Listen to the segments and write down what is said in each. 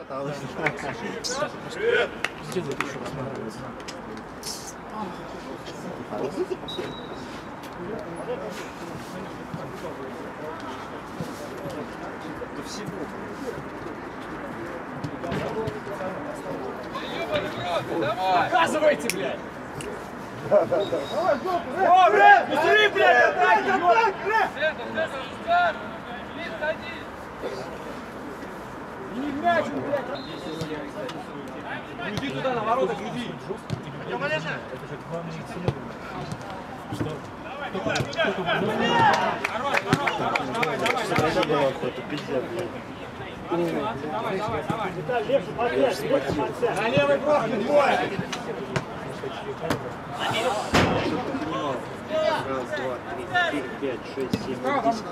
зашаталась. Сделай еще раз. Да всего. Показывайте, блядь! О, блядь, быстрее, блядь, атаки, атаки, блядь! И не мяч, блядь! Иди туда, на воротах, иди! Виталий, легче подсядь, легче подсядь. На левой бровке двое. Раз, два, три, четыре, пять, шесть, семь, десять.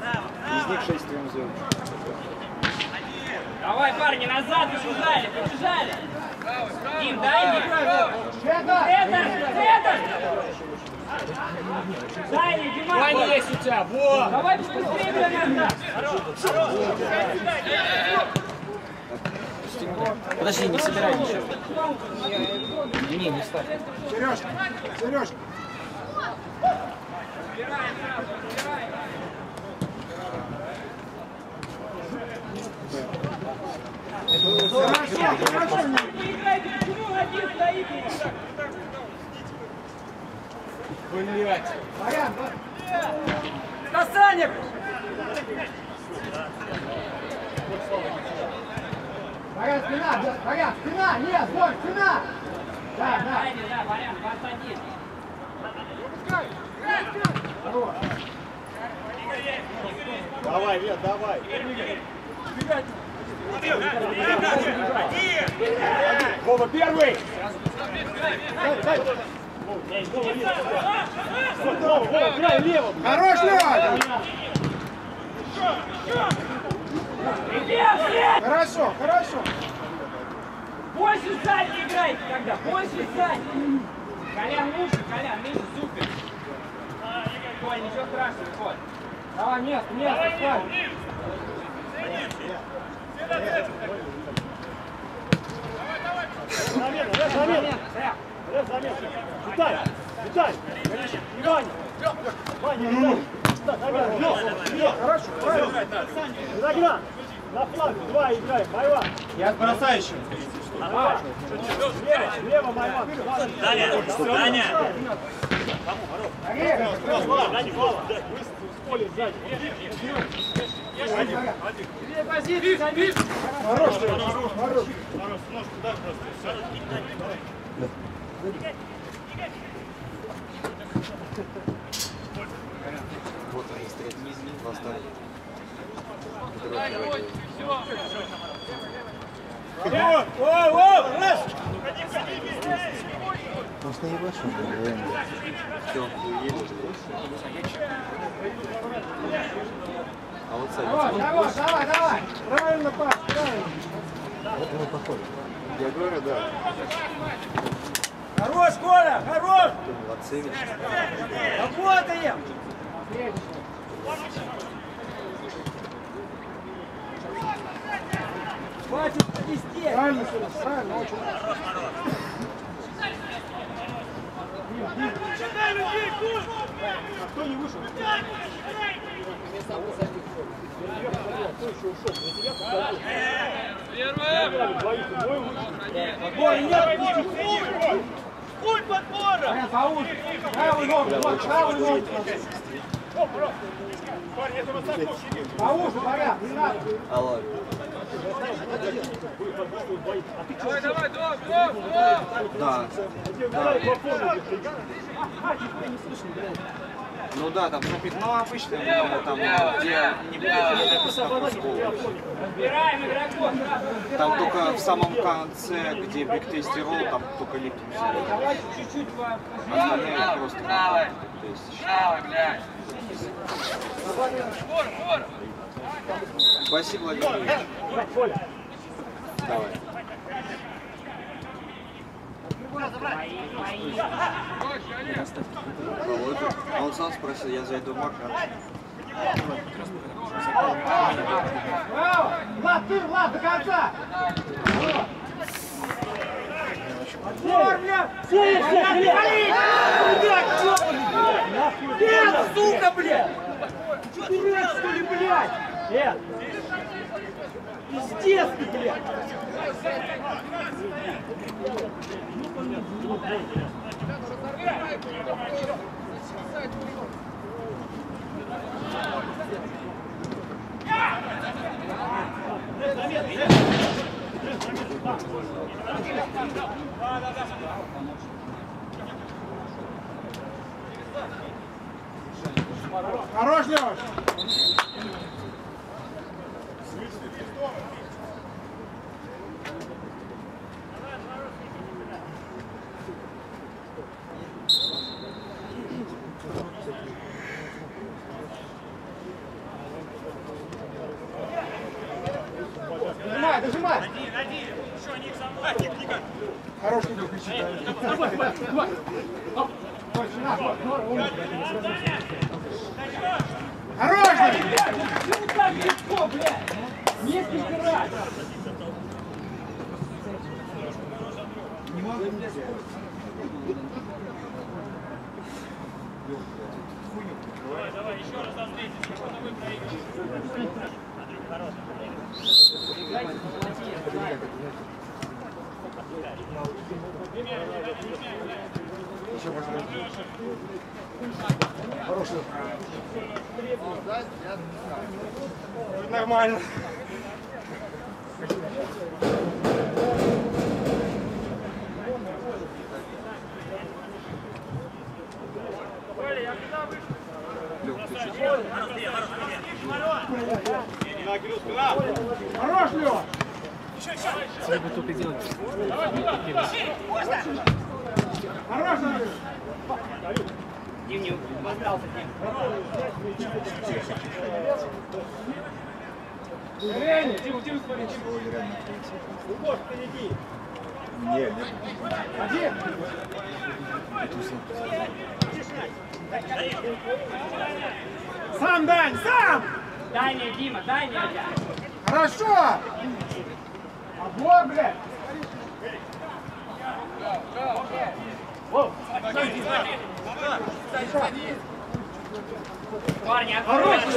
Из них шесть трамзон. Давай, парни, назад, побежали, побежали! Дим, дай мне! Это, это! Дай мне, Диман! Ваня есть у тебя, вот! Давай побыстрее, блин, назад! Подожди, не собирай ничего. Не, не ставь. Сережка, Сережка. Хорошо, хорошо. Вы играете, почему один стоит? Блять. Барян, да? Касание! Барян, спина, Барян, спина, нет, вот, спина. Да, да. Да, вариант, 21. Хорош. Давай, Вет, давай. Вова, первый! Хорош, Лева! Хорошо, хорошо. Больше сзади играйте тогда, больше сзади. Колян лучше, Колян, ниже, супер. Коль, ничего страшного, Коль. Давай, место, место, ставь. Замена, замена. Виталь, Виталь, и Ваня. Ваня. Лёв, хорошо, правильно. Виноград, на фланг, два играем, Майван. Я бросающий. Давай. Слева, слева, Майван. Даня, Даня. Даня, Вова. В поле сзади. Две позиции, Давид. Хорош, хорош, хорош. Вот они стоят. Два старых. О, о, о, раз. Просто не вашу, реально. Все, уедет. А вот Давай, садится. давай, давай, давай. Правильно, пас, правильно. Ну, похож. Я говорю, да. Хорош, Коля, хорош. Лацевич. Работаем. Хватит везде. Правильно, Сереж, правильно, очень. А кто не вышел? Кто еще ушел? На тебя посмотрел. Первый! Двоих, двое вышли. Ой, нет, пусти! Хуй подбора! Поуже! Правый ногу, вот, правый ногу. Поуже, порядок, не надо. Алло. Давай, давай, Да. Ну да, там тупик, ну обычно много там, где не будет написано пусковый. Убираем игроков сразу. Там только в самом конце, где бигтесте ролл, там только по... Остальные просто. Спасибо, Владимир. Давай. А он сам спросил, я зайду в Макар. Браво! Артур, Влад, до конца! Отбор, бля! Сей, сей, бля! Дурак, чё, Нет, сука, бля! Чё, дурак, что ли, блядь? Нет! Пиздец ты, блядь! Хорош, Леш! Дожимай,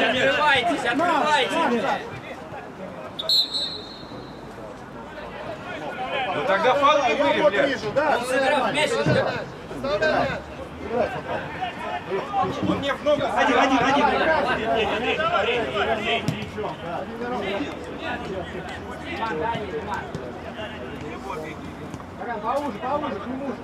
открывайтесь, открывайтесь. Ну тогда фал не были, блядь. Он сыграл мяч, он мне в ногу. Один, один, один. Поуже, поуже, к нему же.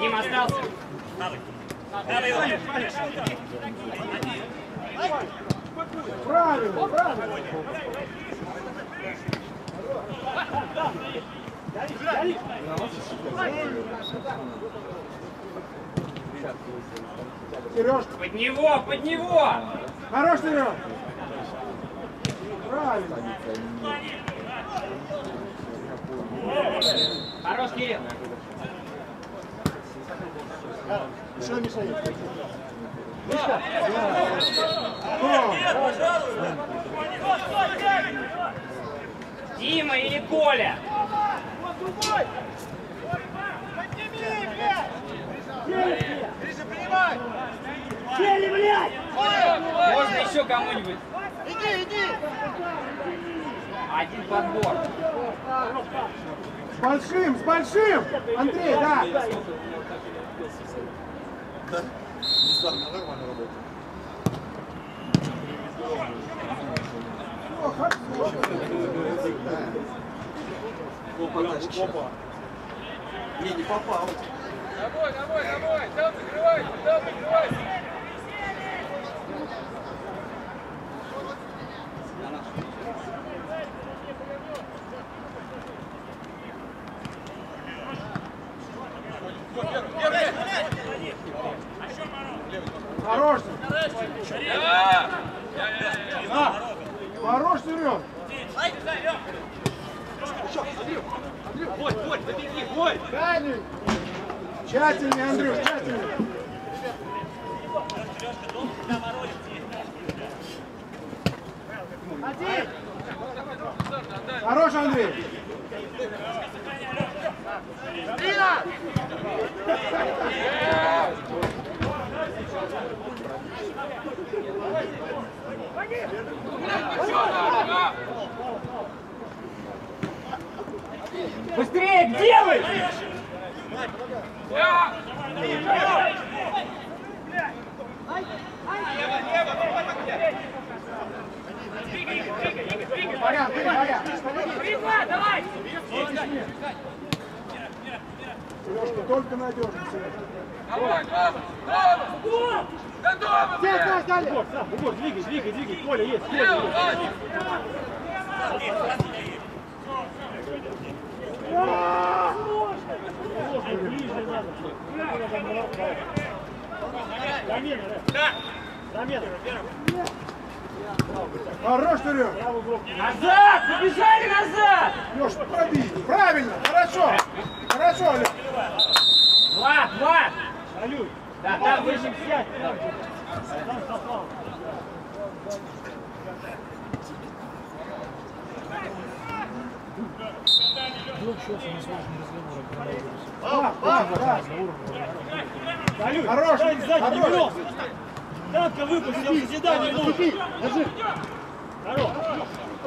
Дима остался. Правильно, правильно. Сереж, Под него, под него. хорош, Сереж. Правильно. Хорош, Кирилл. Что мешает? Дима или Коля? Сели, блядь! Можно еще кому-нибудь? Иди, иди! Один подбор. С большим, с большим! Андрей, да! Не, не попал. Домой, домой, домой! Там закрывайся, там закрывайся! Хорош, Серег! Дальний! Тщательнее, Андрюш, тщательнее! Один! Хорош, Андрей! Быстрее, где вы? Барян, ты, Барян! Прикла, давай! Сережка, только надежно, Сережка. Давай, дома! Дома! Да дома, Сядь, блядь! сядь, сядь! Егор, сам, Егор, двигай, двигай, двигай. Коля есть, Коля Лево, есть. Ваня! Ложно, ближе надо. Замена, да? Замена. Хорош, Серег! Правый блок. Побежали назад! Леш, пробей! Правильно! Хорошо! Хорошо, Леш! Влад, Влад! Салют. Да, там выше. Сядь. Там, там попал. Да, да, да. Салют. Хорош, Сзади, не велся. Танка выпустил, заседание нужно. Держи! Хорош.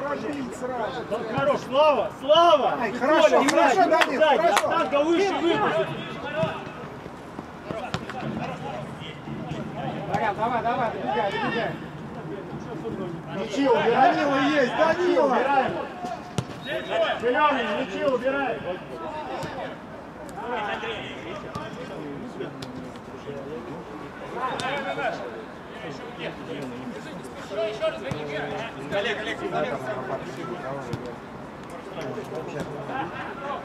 Пробей сразу! Да, Хорош, Слава, Слава! Ай, хорошо, Коля, хорошо, Данил, сзади, хорошо. а танка выше выпустил. Барян, давай, давай, двигай, двигай. Мячи, Данила есть! Данила! Зеленый, мячи убираем.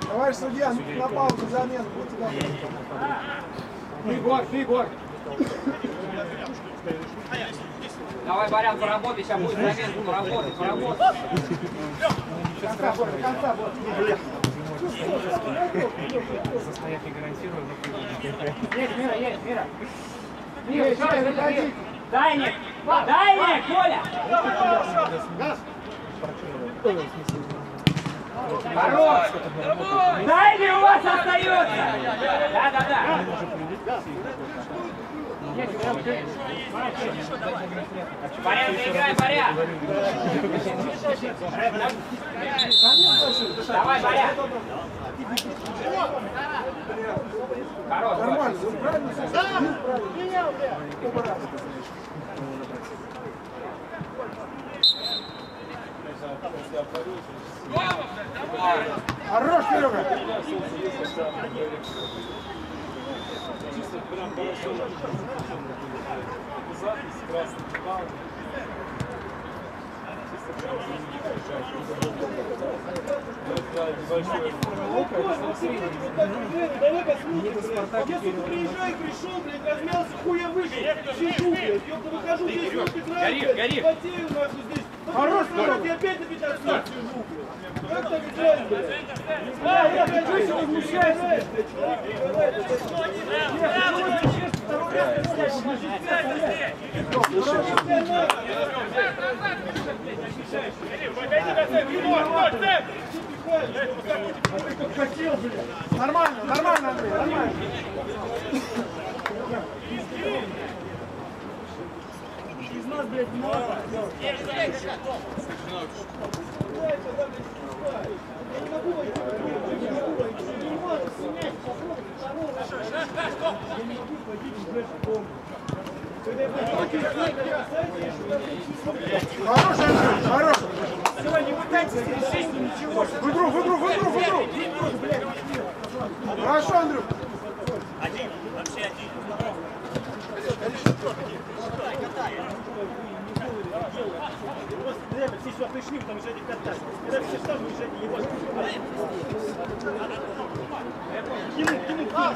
Товарищ судья, на паузу готовы. Ты, Егор, ты, Егор. Давай, Барян, поработай, сейчас будет замена, поработай, поработай. Конца, вот, конца, вот. Есть, Мира, есть, Мира. Мира, еще раз заходи. Дай мне, дай мне, Коля! Хорош! Дай мне, у вас остается! Да, да, да. Барян, играй, Барян! Давай, Барян! Хорош. Нормально, вы правильно все сделали? Правильно. Оба раза. Хорош, Серега! Давай посмотрим, блядь. Я сука приезжаю, пришел, блядь, размялся, хуя вышел. Сижу, блядь, ёпта, выхожу здесь, ёпта, гори, гори. Потею, нахуй, здесь. Хорош, Серега. Я опять на 15 минут сижу, блядь. Как так играть, блядь? А, я хочу, что возмущаюсь, блядь. Нормально, нормально, Андрей, нормально. Из нас, блядь, много. Хорош, Андрей, хорош. Сегодня не пытайтесь решить ничего. В игру, в игру, в игру, в игру. Хорошо, Андрюх. Реально, все сюда пришли, потому что они катаются. Когда все штабы уезжать не ебать. Кину, кину, кину.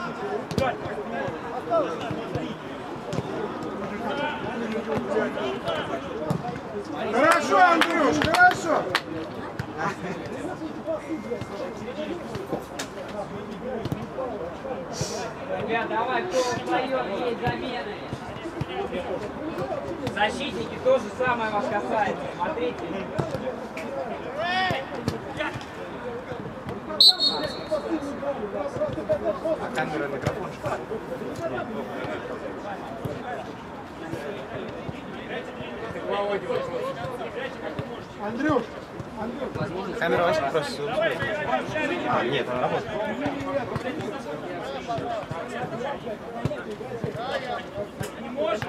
Хорошо, Андрюш, хорошо. Ребят, давай, кто вдвоем есть замены. Защитники тоже самое вас касается. Смотрите. А камера микрофон что ли? Андрюш, Камера очень просто. А, нет, она работает.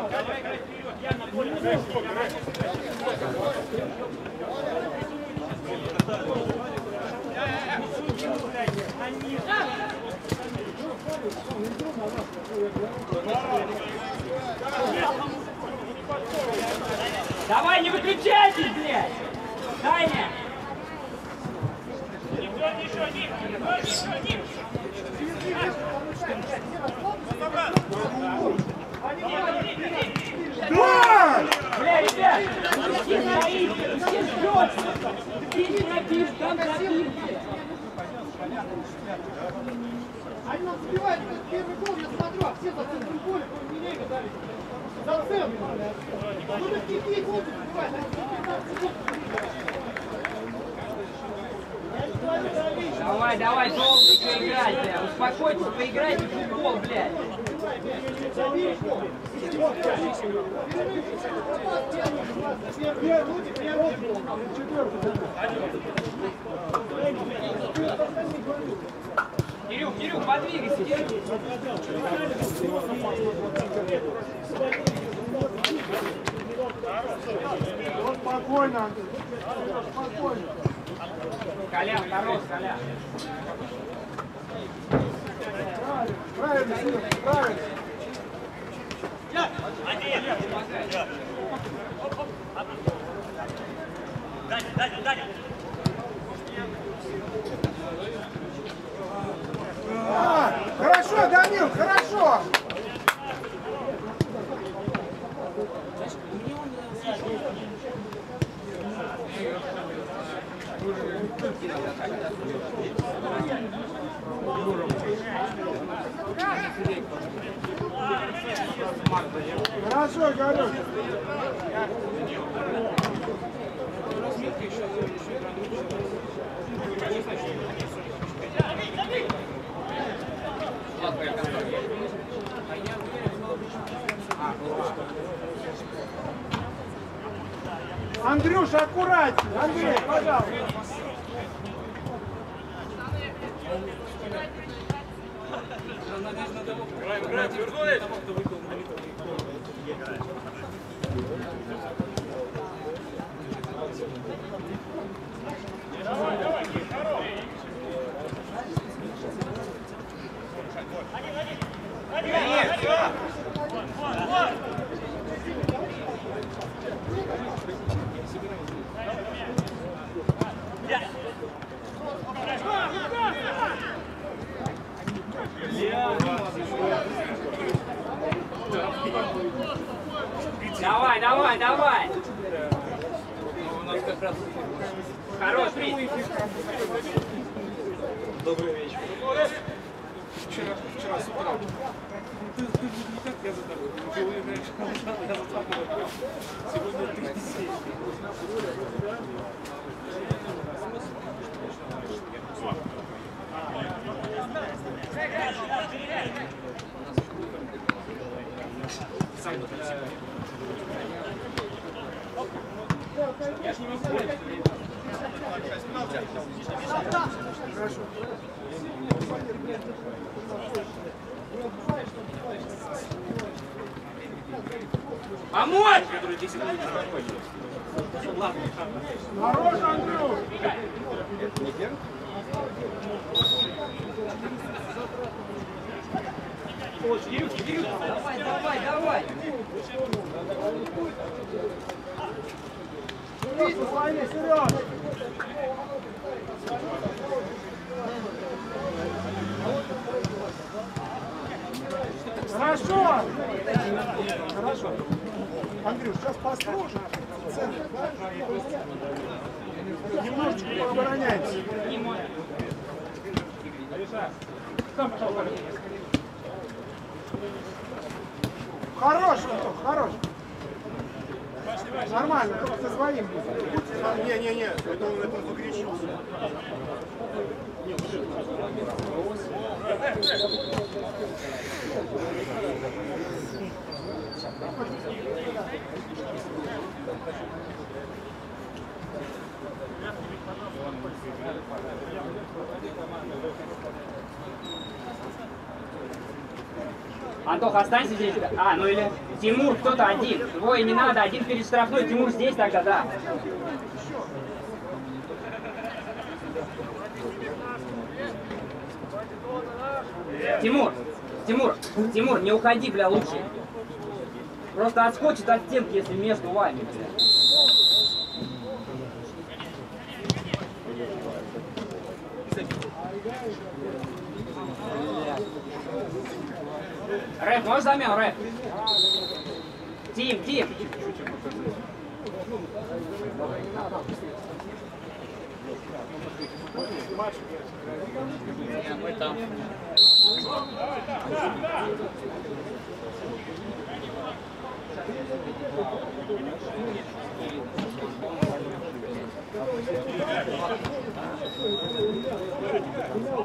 Давай, не выключайтесь, блядь! Таня! Бля, ребят, все стоите, все ждете! Бейте на пив, там забейте! Они нам забивают этот первый гол, я смотрю, а все за центром поля, кроме меня дали. Давай, давай, долго еще играть, бля. Успокойтесь, поиграйте в футбол, блядь. Кирюх, Кирюх, подвигайся, Кирюх. Спокойно. Спокойно. Колян, хорош, Колян. Правильно, Серега, правильно. А, Хорошо, Данил, хорошо. Хорошо, Галюш. Андрюша, аккуратнее. Андрей, пожалуйста. Давай, давай, давай. Хорош, Вить. Добрый вечер. Вчера, вчера с утра. Ты, ты не как я за тобой. Ты выиграешь, я за тобой. Сегодня ты здесь. Помочь! Хорош, Андрюш. Давай, давай, давай. Сереж, послали, Сереж. Хорошо. Хорошо. Андрюш, сейчас построже. Центр, да? Немножечко пообороняемся. Хорош, Антон, хорош. Нормально, только со своим будет. Не-не-не, это он это загорячился. Антох, останься здесь. А, ну или Тимур, кто-то один. Двое не надо, один перед штрафной. Тимур здесь тогда, да. Тимур, Тимур, Тимур, не уходи, бля, лучше. Просто отскочит от стенки, если между вами, бля. Рэп, можешь замен, рэп? Тим, Тим.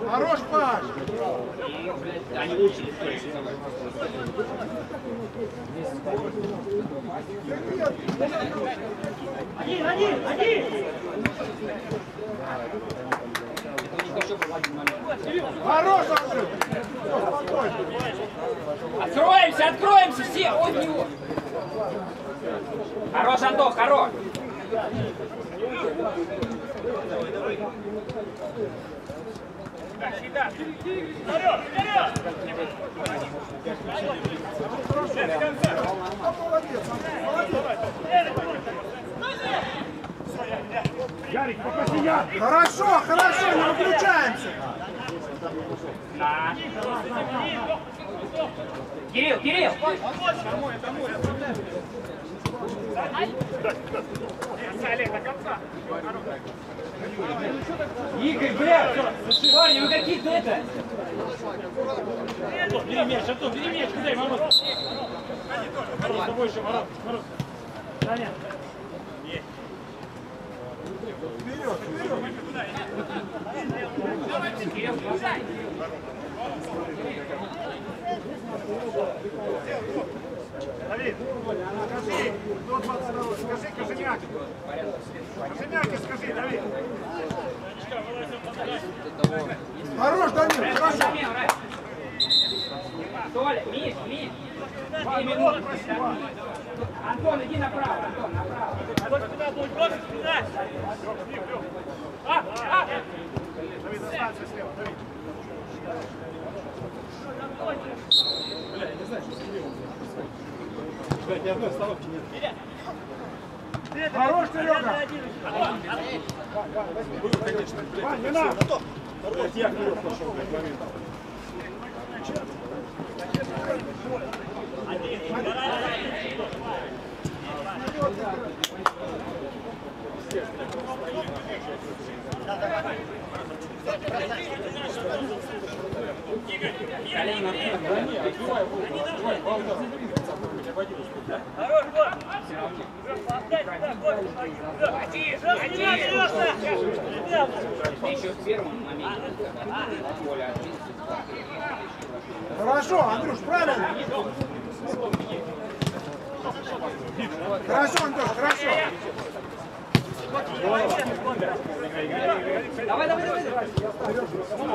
Хорош, Паш. Они учились. Один, один, один. Хорош, спокойно. Откроемся, откроемся все от него. Хорош, Антон, хорош. Ярик, попроси я. Хорошо, хорошо, не выключаемся. Кирилл, Кирилл. Игорь, бля, парни, вы какие-то это... Бери мяч, Антон, бери мяч, кидай, Мороз. Мороз, с тобой еще, Мороз, Мороз. Саня. Вперед, вперед. Кирилл, бросай. Давид, скажи, до 22 скажи Кожемяке. Кожемяке скажи, Давид. Хорош, Данил, хорошо. Замен, Рэп. Толя, Миш, Миш. Две минуты. Антон, иди направо, Антон, направо. Давид, останься слева, Давид. Блядь, ни одной остановки нет. Хорош, Серега! Вань, не надо! Блядь, я вперед пошел, блядь, момент. Еще в первом моменте. Толя, Хорошо, Андрюш, правильно? Хорошо, Антош, хорошо. Давай, давай, давай.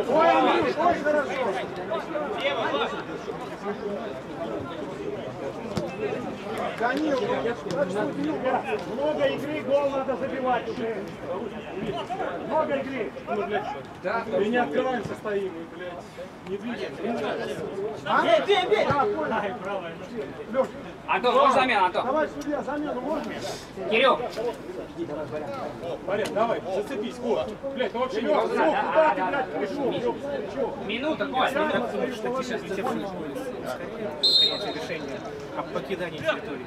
Ой, Андрюш, очень хорошо. Данил, много игры, гол надо забивать уже. Много игры. Мы не открываемся, стоим, и, блядь, не двигаемся. А? Бей, бей, бей! Да. Лёш, Антон, можешь замен, Антон? давай судья, замену можно? Кирилл. Поряд, давай, зацепись, вот. Блядь, ну вообще не куда ты, блядь, пришел? Минута, Коль. Что ты сейчас не будешь принятие решения о покидании территории.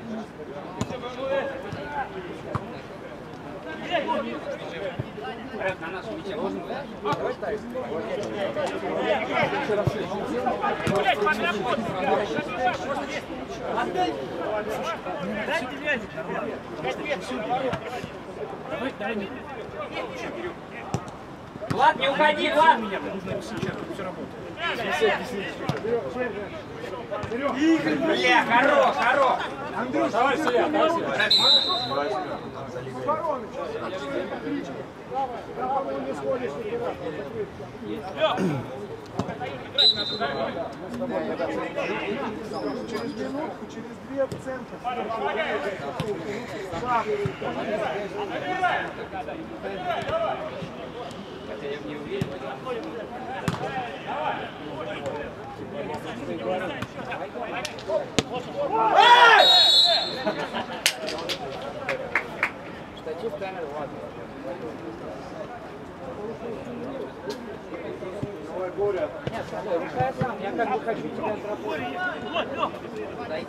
На нашем мяче можно? Влад, не уходи, Влад! Бля, хорош, хорош! Давай, Селя, давай, Селя. Через минутку, через две в центр. Штатив камеры, ладно. Давай, Боря. Нет, смотри, решай сам. Я как бы хочу тебя отработать. Дойди.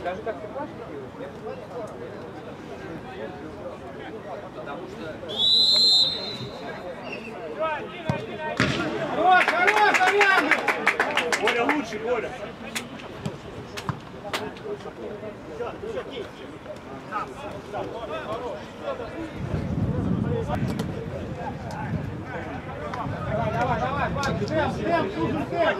Скажи, как ты пашешь? Хорош, хорош, Арьяна! Боря лучше, Боря. Давай, давай, давай, Пак, темп, темп, слушай, темп.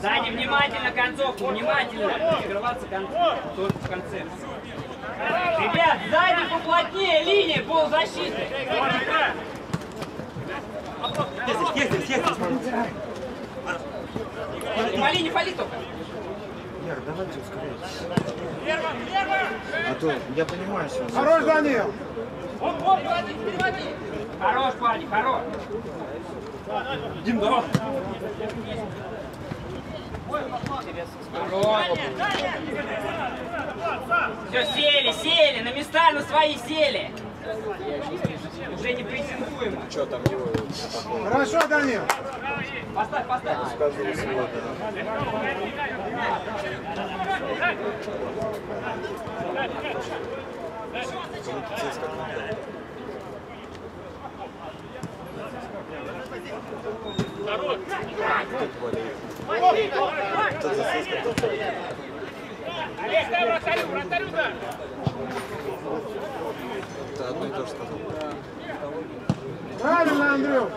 Сзади внимательно концовку, внимательно. Закрываться концовку только в конце. Ребят, сзади поплотнее линия полузащиты. Не вали, не вали только. Яр, давайте ускоряйтесь. А то я понимаю, что... Хорош, Данил! Хорош, парни, хорош. Дим, давай. Хорош. Все, сели, сели, на места на свои сели. Уже не претендуем. Что там его Хорошо, Данил! Поставь, поставь. сказывал сегодня? Тут засос как Олег, дай вратарю, вратарю дай. Ты одно и то же сказал. Правильно, Андрюх!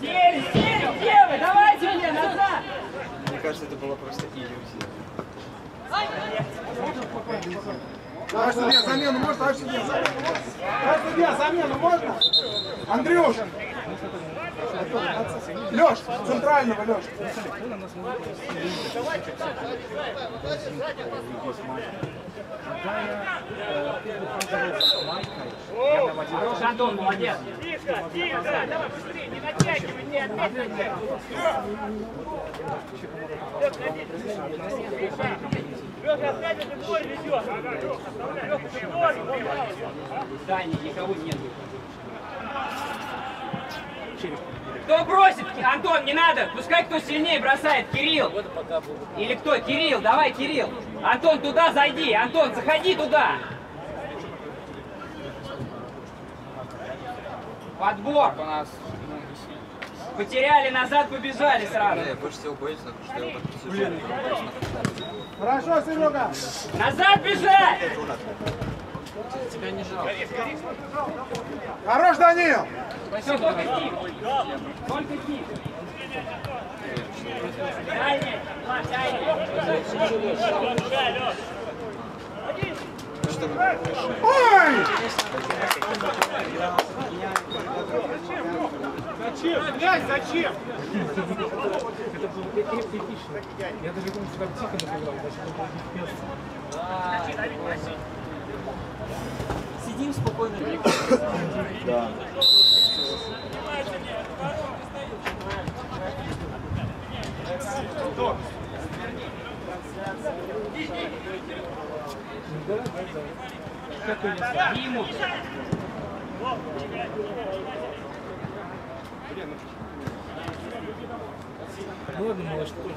Сели, сели, где вы? Давайте мне назад. Мне кажется, это была просто иллюзия. Давай судья, замену можно? Давай судья, замену можно? Давай судья, замену можно? Андрюш! Леш, центрального, Леш. Хорош, Антон, молодец. Тихо, тихо, да, давай быстрее, не натягивай, не опять натягивай. Леха, опять это бой ведет. Леха, ты бой. Дани, никого нет. Кто бросит? Антон, не надо. Пускай кто сильнее бросает. Кирилл. Или кто? Кирилл, давай, Кирилл. Антон, туда зайди. Антон, заходи туда. Подбор. У нас Потеряли назад, побежали сразу. Я больше всего боюсь, что я вот так. Хорошо, Серега. Назад бежать! Хорош, Данил. Только кик. Только кик. Дальний, Влад, дальний. Ой! Зачем? Блядь, зачем? Я даже помню, что так тихо напугал, даже это был пипец. Сидим спокойно. Да. Ему. Ну ладно, малыш, тоже.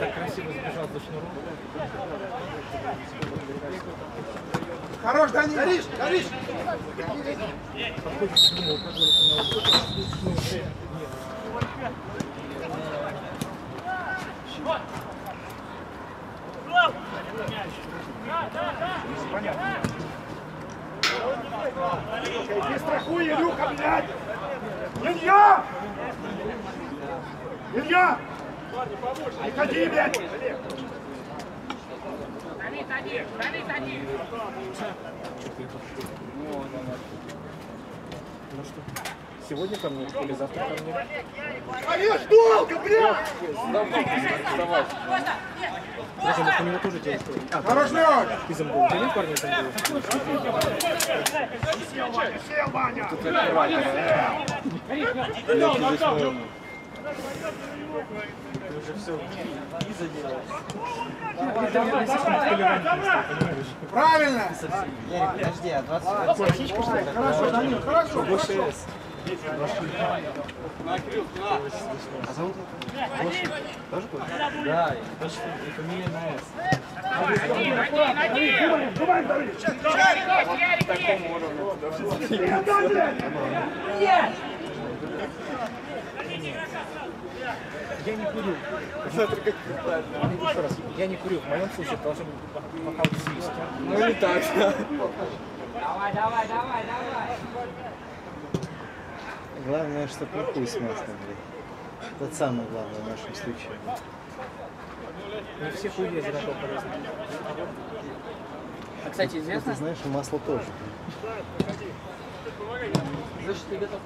Так красиво сбежал за шнуром. Хорош, Данил! Горишь, горишь! Нет. Иди страхуй, Илюха, блядь! Илья! Илья! Не ходи, блядь! Ну что, сегодня ко мне или завтра ко мне? Олеж, долго, блядь! Даже у него тоже девушка. А, Хорош, Лёш! ты забыл. Ты там был? Сел, Ваня! Правильно! Подожди, а 20 Хорошо, Данил, хорошо! Да, точно, и фамилия на С. Думай, Давид! Отдай, блядь! Я не курю. Еще раз, я не курю. В моем случае должен быть бокал с виски. Ну или так, да. Давай, давай, давай, давай. Главное, что с маслом, блядь. Это самое главное в нашем случае. Не все хуйни одинаково полезны. А, кстати, Ну, известно, ты знаешь, и масло тоже. за что ты готов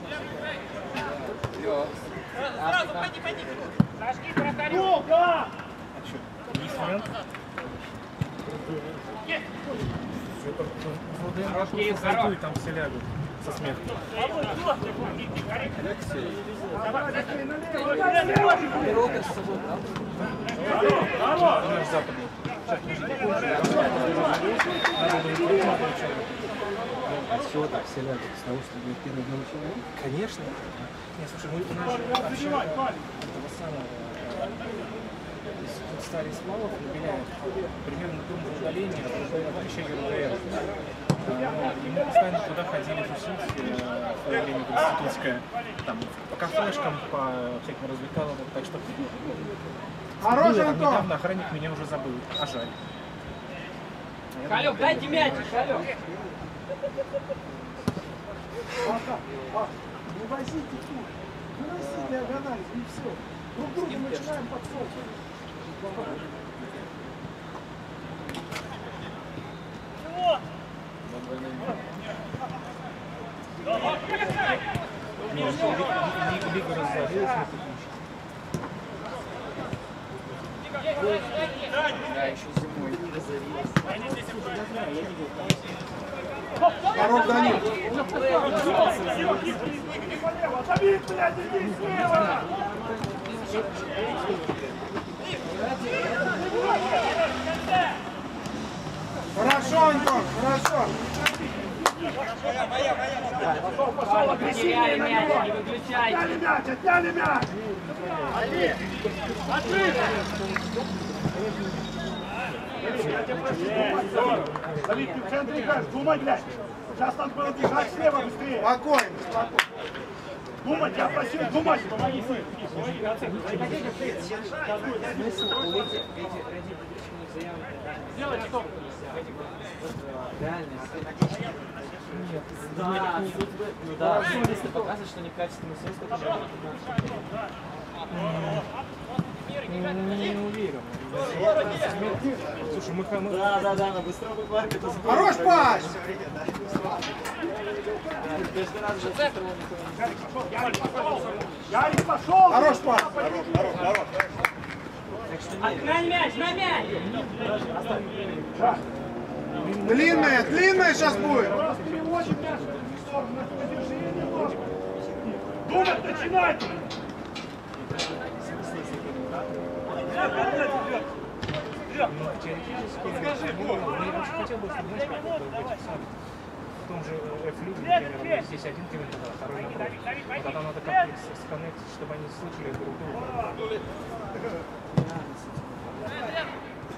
Долго! Есть момент. В ВДН стартует, там все лягут со смехом. Наш западный. А с чего так все лягут? С того, что будет первый дом человек? Конечно. Не, слушай, мы, у нас же общага этого самого э, сплавов на Беляев примерно том же удалении от РУДР. А, И мы постоянно туда ходили тусить э, в свое время институтское. Там, по кафешкам, по всяким развлекалам. Так что Хорош, было там Антон! недавно охранник меня уже забыл. А жаль. Халек, дайте мяч, Халек. Не возите тут! Выноси диагональ, и все! Друг другу начинаем подсовывать. Не, ли- ли- Лига разорилась на Хорош, Данил! Давид, блядь, иди слева! Хорошо, Антон, хорошо! Потеряли мяч, не выключайте. Отняли мяч, отняли мяч! Давид, ты в центре играешь, думай, блядь! Сейчас надо было бежать слева быстрее! Спокойно, спокойно! Думать, я просил думать! Да, да, если показывает, что некачественный то Не уверен. Слушай, мы кому... Да, да, да, на быстром букварке это Хорош пас! Ярик пошел! Хорош пас! На мяч, на мяч. Длинная, длинная сейчас будет! Сторону, подержи немножко. Думать начинайте! Ну, теоретически... Скажи, очень хотел бы, чтобы, знаешь, как это в том же F-лиге, например, здесь один комментатор, а второй напротив. Вот тогда надо как-то сконнектить, чтобы они слышали друг друга.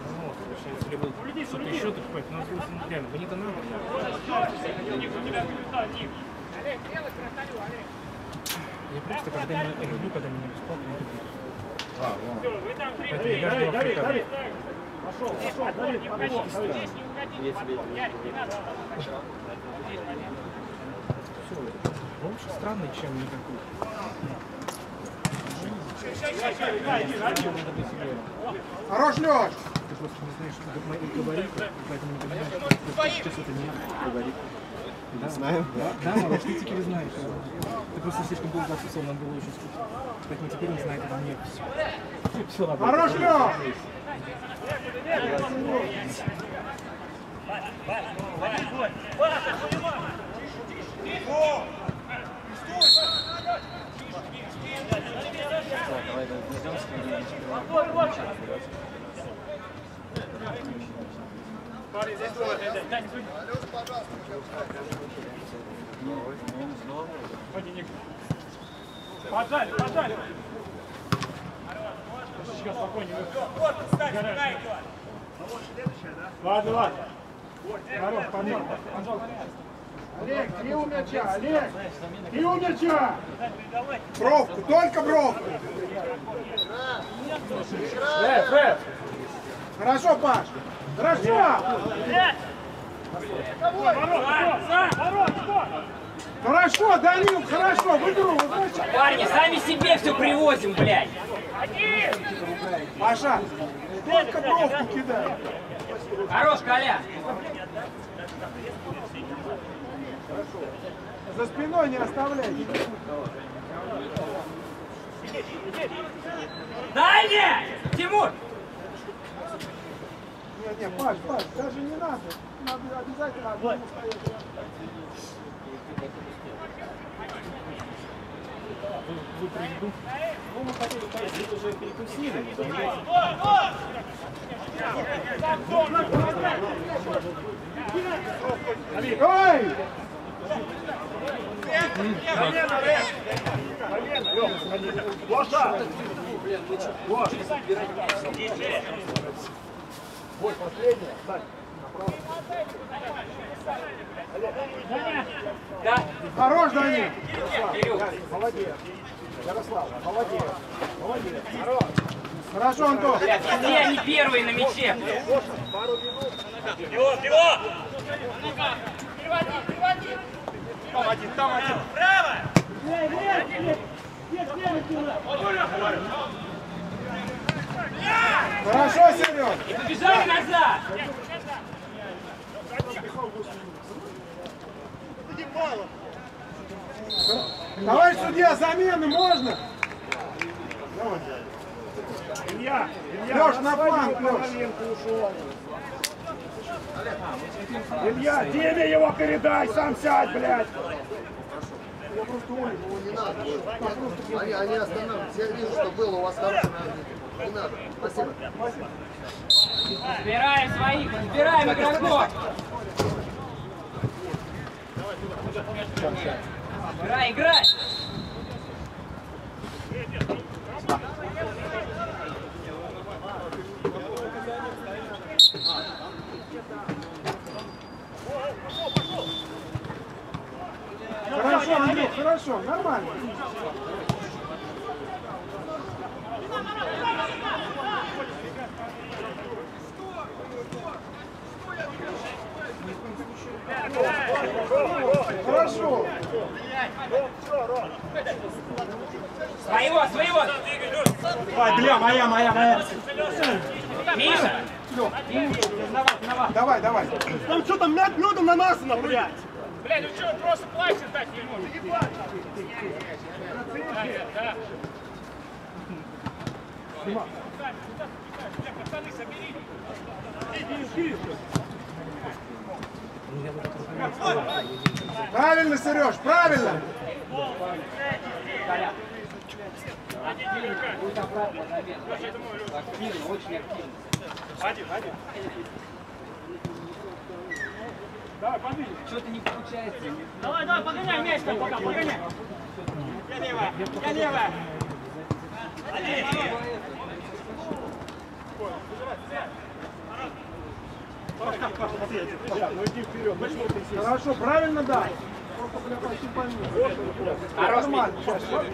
Ну вот, получается, либо что-то еще сказать, ну, ну, реально, вы не донат. Я просто когда я люблю, когда меня бесплатно Поэтому я жду Африка. Пошел, пошел, Давид, пошел, Давид. Все, больше странный, чем никакой. Хорош, Леш! Ты просто не знаешь, что это мои габариты, поэтому не понимаешь, что сейчас это не габарит. Да, Знаем. Да, да, малыш, ты теперь знаешь. Ты просто слишком долго отсутствовал, нам было очень скучно. Поэтому теперь он знает обо мне. Все, ладно. Хорош, Леш! Поджали, поджали. Сейчас спокойнее. Ладно, ладно. Хорош, поджал, поджал. Олег, и у мяча, Олег! И у мяча! Бровку, только бровку! Фред, Фред. Хорошо, Паш! Хорошо! Хорошо, Данил, хорошо, в игру, в игру. Парни, сами себе все привозим, блядь. Паша, только бровку кидай. Хорош, Коля. За спиной не оставляй. Дальняя! Тимур! Не, не, Паш, Паш, даже не надо. Надо обязательно одному стоять. Вы про еду. Ну, мы хотели поесть, уже перекусили. Ой! Гоша. Да, Хорош, Данил! Молодец. Ярослав, молодец. Молодец. Хорошо, Антон. Блядь, все они первые на мяче. Хорошо, Серег. И побежали назад. Товарищ судья, замены можно? Илья, Илья, Леш, на фланг, Леш. Илья, Диме его передай, сам сядь, блядь. не надо. Они, они останавливаются. Я вижу, что было у вас хорошее. Не надо. Спасибо. Забираем своих, забираем игроков. Играй, играй. Хорошо, Андрей, хорошо, нормально. Своего, своего. Ай, бля, моя, моя, моя. Миша. Давай, давай. Там что там мед медом намазано, блядь. Блядь, ну что, просто плачешь дать не можешь? Правильно, Сереж, правильно. Давай, подвинь. Что-то не получается. Давай, давай, погоняй мяч там пока, погоняй. Я левая, я левая. Хорошо, правильно, да. Просто, бля, почти пойму. Нормально. Сейчас, сейчас,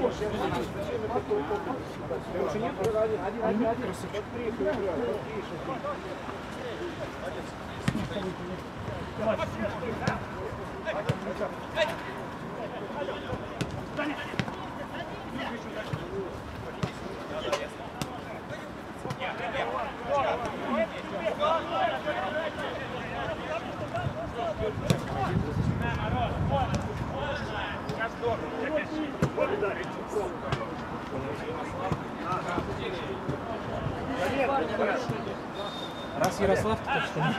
Раз Ярослав, то что нет.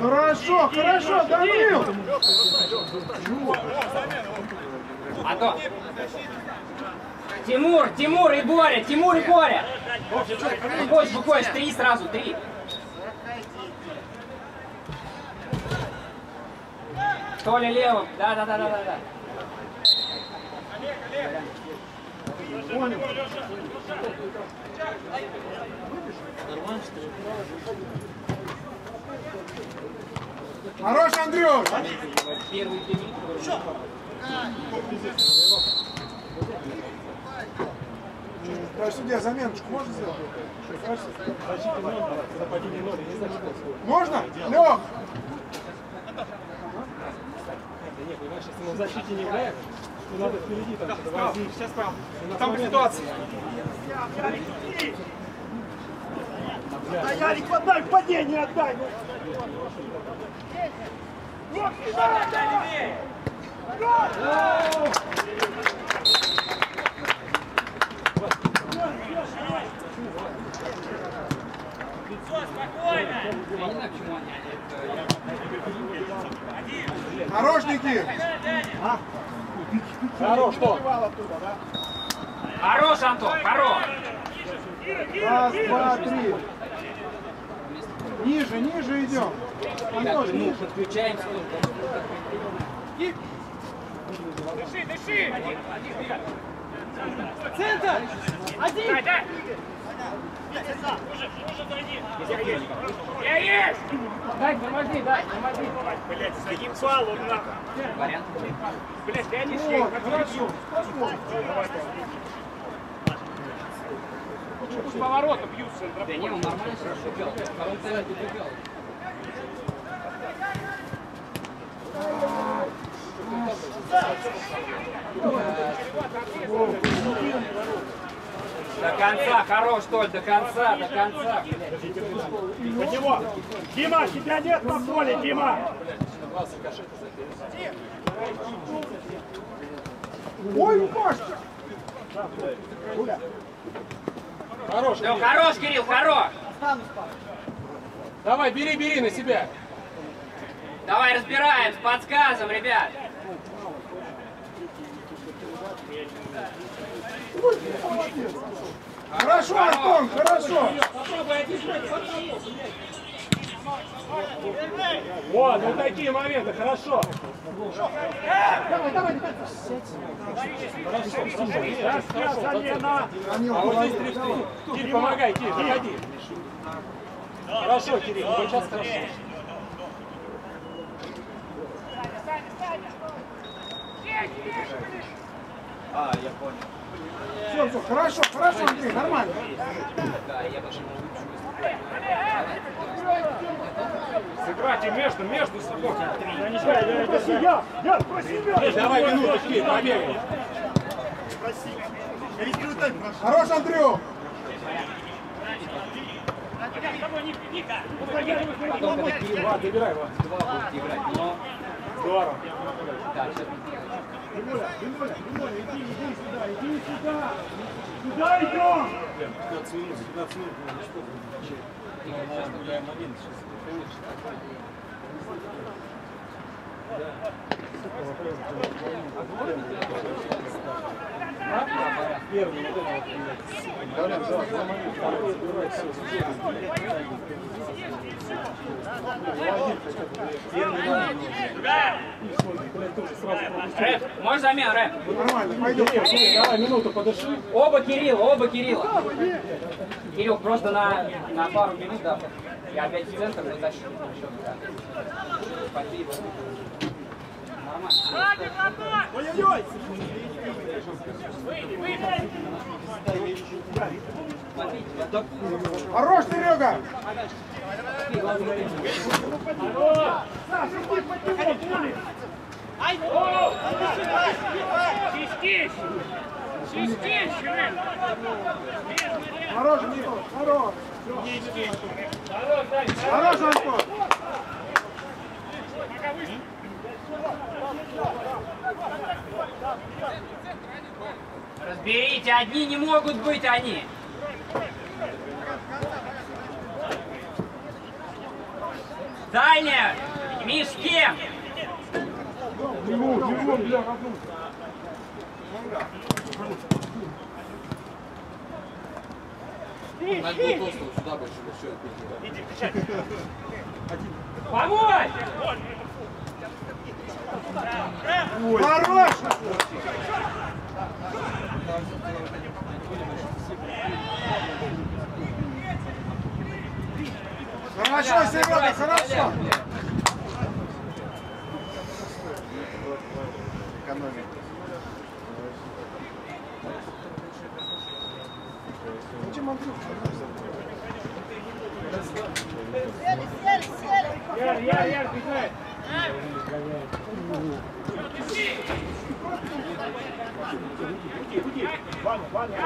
Хорошо, хорошо, Данил! Антон! Тимур, Тимур и Боря, Тимур и Боря! Выходишь, выходишь, три сразу, три. Толя левым, да, да, да, да, да, да. Хорош, Андрюш! Первый. Товарищ судья, заменочку можно сделать? Можно? Лех! Сейчас прям. Там ситуация. Да я не хватай, в падение отдай. ну. Вот, давай, давай. Я не знаю, почему они это... Хорош, Никит! Хорош, что? Хорош, Антон, хорош! Раз, два, три. Ниже, ниже идем. Антош, Ну, ниже. подключаемся. Дыши, дыши! Центр! Один! Дай, дай! Я есть! Дай, тормози, дай, тормози. Блять, заебал он нахуй! Вариант. Блять, я не шею, как Хорошо. с поворота бьют с Да не, он нормально сейчас убегал. Второй тайм убегал. До конца, хорош, Толь, до конца, до конца. Под него! Дима, тебя нет на поле, Дима! Ой, Пашка! Все, хорош, Кирилл, хорош. Давай, бери, бери на себя! Давай разбираем с подсказом, ребят. Хорошо, Антон, хорошо! Вот, вот такие моменты, хорошо! Сейчас, сейчас, замена! Данил, головой, давай. Кирилл, помогай, Кирилл, заходи! Хорошо, Кирилл, вот сейчас хорошо. А, я понял. Все, все, хорошо, хорошо, Андрей, нормально. Сыграйте между, между собой. Я, я, про себя! Давай минуту, Кирилл, побегаем. Хорош, Андрю! Потом, Кирилл Ладно, добирай его. два будет играть, но... Здорово. Да, сейчас Димоля, Димоля, Димоля, иди, иди сюда, иди сюда! Сюда идем! Да. Рэп, можешь замен, рэп? Нормально, пойдем. Давай, минуту подыши. Оба Кирилла, оба Кирилла. Кирилл, просто на, на пару минут, да. Я опять в центр, вы защиту. Спасибо. Нормально. Ой-ой-ой! Смотрите, я только Хорош, Серега! Хорош, Никол, хорош! Хорош, Антон! Разберите, одни не могут быть они. Дальняя, мешки. Его. Помочь! Хорош! Хорошо, Серега, хорошо! Экономия. Зачем Андрюх? Яр, яр, яр, бегай! Ваня, Ваня!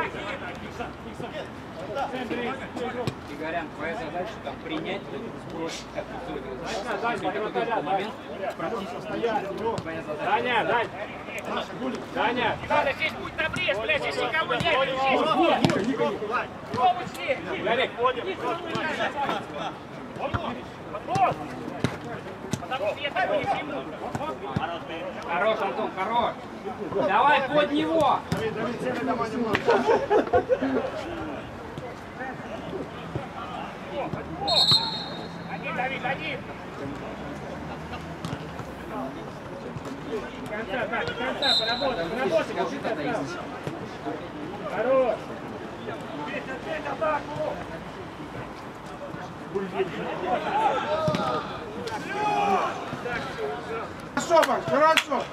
Игорян, твоя задача там принять, сбросить как как вот этот момент твоя задача. Даня, Дань! Даня! Надо здесь будет табрез, блядь, здесь никого нет, здесь. Помощи! Ярик! Потому что я так не приму. Хорош, Антон, хорош. Давай под него. Один, Давид, один. Конца, так, конца, поработай, поработай, держи состав. Хорош! Хорошо, Макс, хорошо!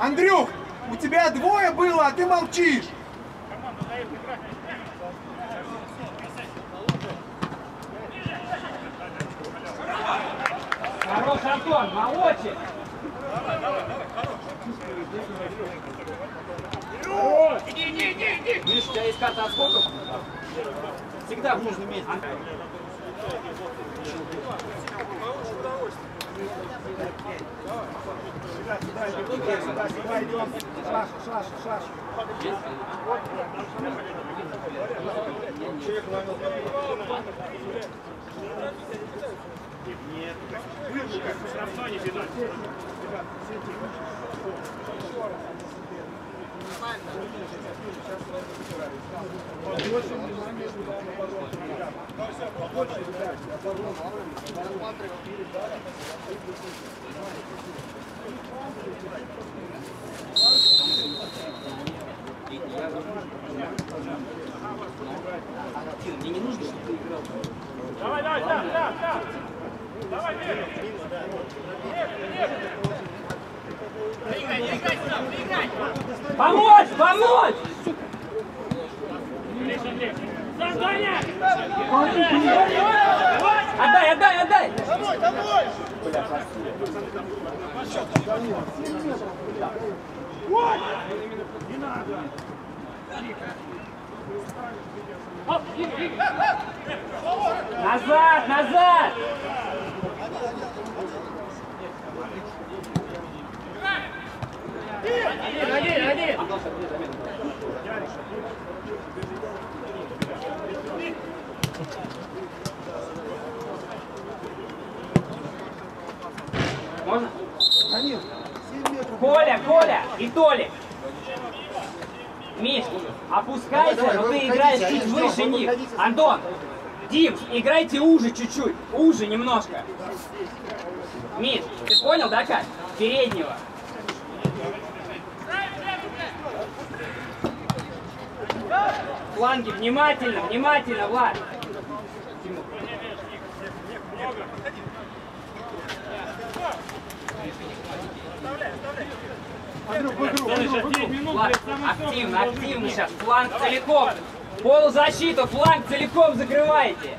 Андрюх, у тебя двое было, а ты молчишь! Хорош, Антон, молодчик. Иди, иди, иди, иди. Миш, у тебя есть карта отскоков? Всегда в нужном месте. Сюда, сюда идем. Саша, Саша, Саша. Мне не нужно, чтобы ты играл. Давай, давай, да, да, да! Давай, двигай сюда, двигай. Помочь, помочь! Отдай, отдай, отдай! Назад, назад! Один, один, один. Можно? Амир, 7 метров. Коля, Коля и Толик. Миш, опускайся, давай, ты играешь чуть выше них. Антон, Дим, играйте уже чуть-чуть, уже немножко. Миш, ты понял, да, как? Переднего. Фланги, внимательно, внимательно, Влад. Влад, активно, активно сейчас. Фланг целиком. Полузащита, фланг целиком закрывайте.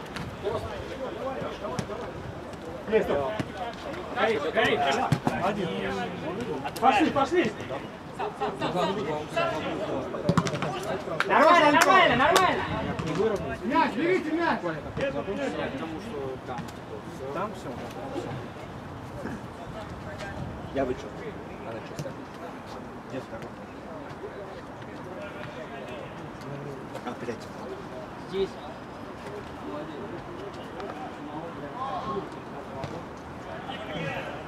Пошли, пошли! Нормально, нормально, нормально. Мяч, берите мяч! Там все. Я вычел. Надо что ставить. Нет, второй. Опять. Здесь.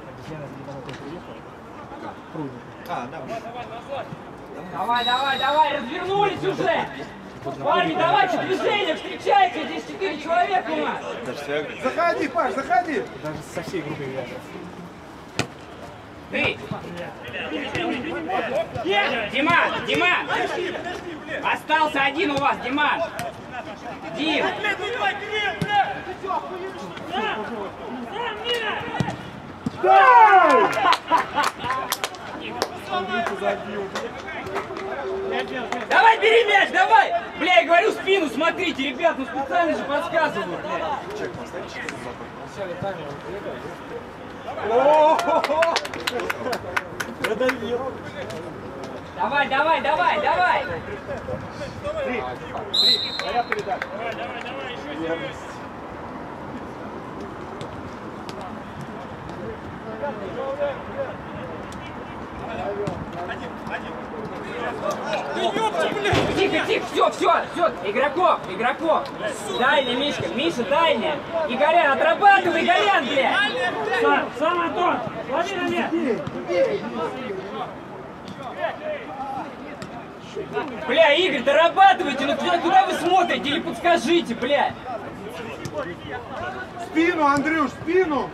Обезьяна за ебанотой приехала. Прудник. А, да. Давай, давай, давай, развернулись уже. Парни, давайте движение, встречайте, здесь четыре человека у нас. Заходи, Паш, заходи! Даже со всей группой вяжет. Ты. Диман, Диман. Остался один у вас, Диман. Дим. Давай, бери мяч, давай! Бля, я говорю спину, смотрите, ребят, ну специально же подсказывают, бля. Таймер он приехал. Давай, давай, давай, давай! Моя передача. Тихо, тихо, все, все, все, игроков, игроков. Дальняя, Мишка, Миша, дальняя. Игорян, отрабатывай, Игорян, блядь. Сам, сам Антон! Лови на мяч! Бля, Игорь, дорабатывайте, ну куда, куда вы смотрите или подскажите, бля. Спину, Андрюш, спину!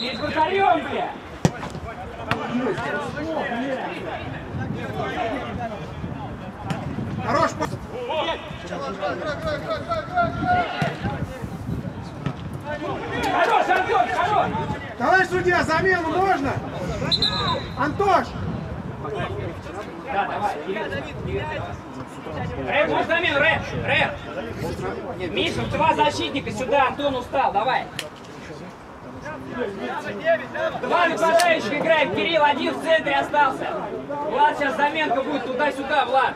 Перед вратарем, бля. Хорош, Паш! Хорош, Антон, хорош. Товарищ судья, замену можно? Антош! Да, давай, Рэп, можешь замену, рэп, рэп. Миша, два защитника сюда, Антон устал, давай. Два нападающих играет, Кирилл один в центре остался. Влад, сейчас заменка будет туда-сюда, Влад.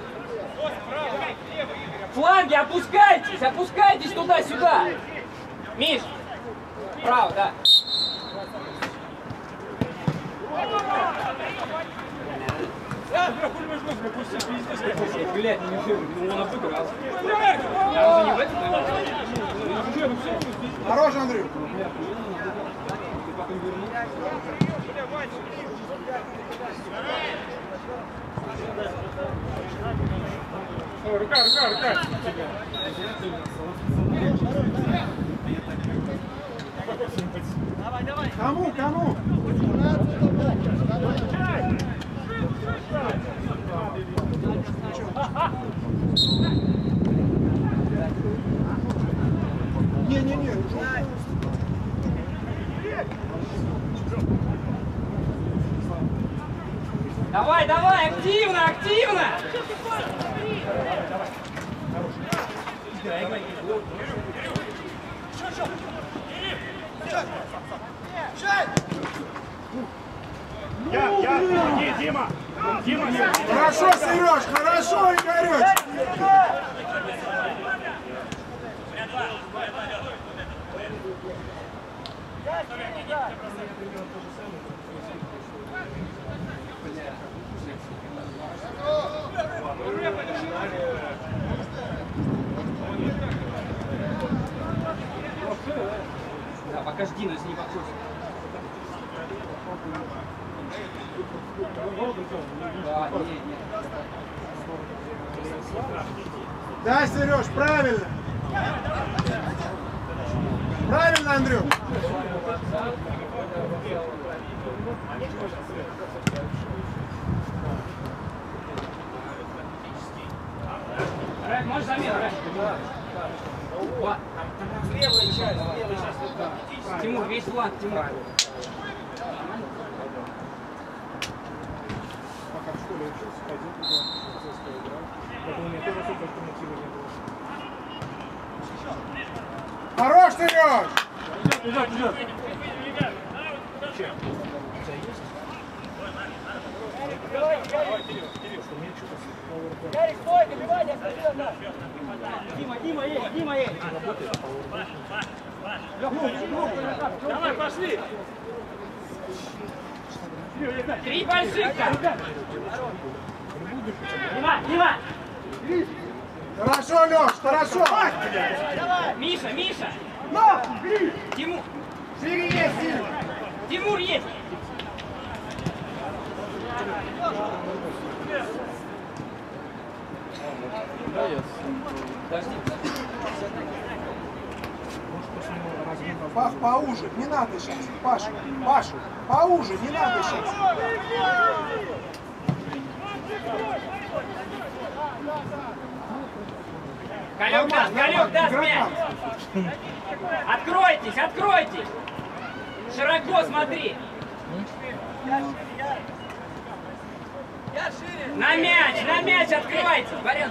Фланги, опускайтесь, опускайтесь туда-сюда. Миш, право, да. Блять, ну он обыгрался. А он же не Андрюх! Рука, рука, рука! Кому, кому? Не-не-не, уже. Давай, давай, активно, активно! Я, я, Ди- Дима! Дима, не- Хорошо, Сереж, хорошо, Игорёч. Да, пока жди, но если не подходит. Да, нет, нет. Да, Сереж, правильно. Правильно, Андрюх. Рэк, можешь замену, Рэк? Левая часть, левая часть. Тимур, весь фланг, Тимур. Пока в школе учился, ходил туда, французская игра. Поэтому у меня тоже особо альтернативы не было. Хорош, Сереж. Идет, идет. Ярик, стой, добивание, определенно. Дима, Дима есть, Дима есть. Давай, пошли. Три больших там. Дима, Дима. Хорошо, Леш, хорошо. Миша, Миша. Тимур. Сири есть, Сири. Тимур есть. Паш, поуже, не надо сейчас. Паш, Паш, поуже, не надо сейчас. Калек даст, Калек даст мяч. Откройтесь, откройтесь. Широко смотри. На мяч, на мяч открывайте. Борян.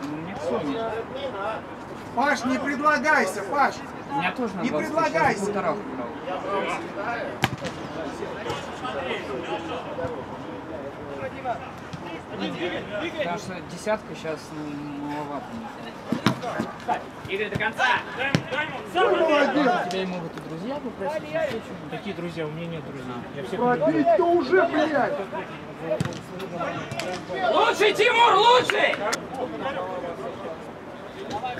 Дайте. Паш, не предлагайся, Паш. Меня тоже на Не 20 предлагайся. полтора Потому что десятка сейчас ну, маловато. Игорь, до конца. Тебя и могут и друзья попросить. Какие друзья? У меня нет друзей. Я всех Пробить-то уже, блядь. Лучший, Тимур, лучший.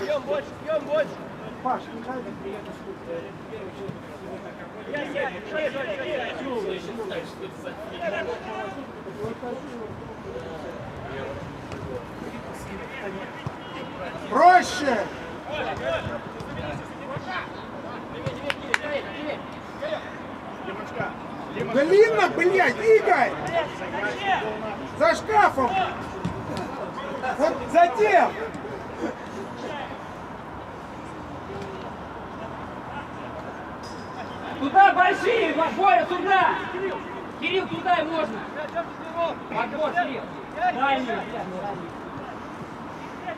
Бьем больше, бьем больше. Паш, не дай. Проще! Длинно, блядь, Игорь! За шкафом! Вот затем! Туда большие, Боря, туда. Кирилл, туда и можно. Подбор, Кирилл. Дальний.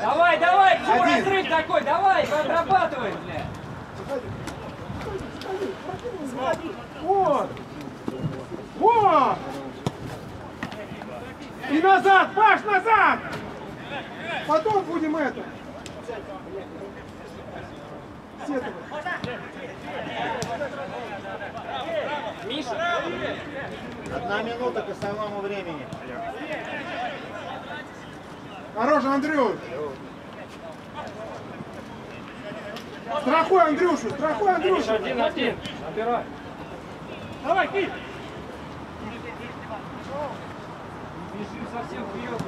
Давай, давай, Тимур, разрыв такой, давай, отрабатывай, бля. Вот! Вот! И назад, Паш, назад! Потом будем это. Сетовать. Миша! Одна минута к основному времени. Хорош, Андрюш! Страхуй Андрюшу, страхуй Андрюшу! Один, один, отбирай. Давай, кит! Не совсем вперед,